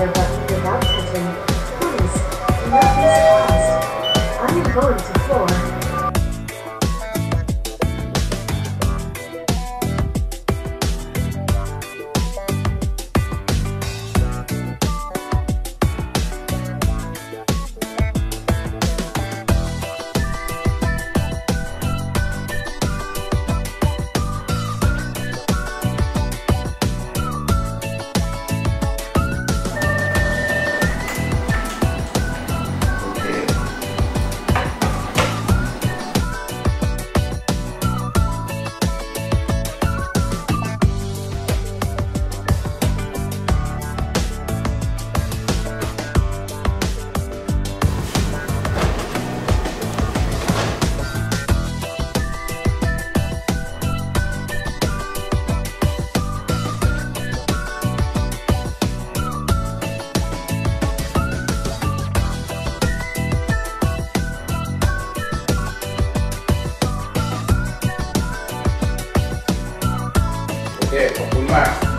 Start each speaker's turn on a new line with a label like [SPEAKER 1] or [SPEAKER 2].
[SPEAKER 1] I am going to floor.
[SPEAKER 2] เทพขอบคุณมาก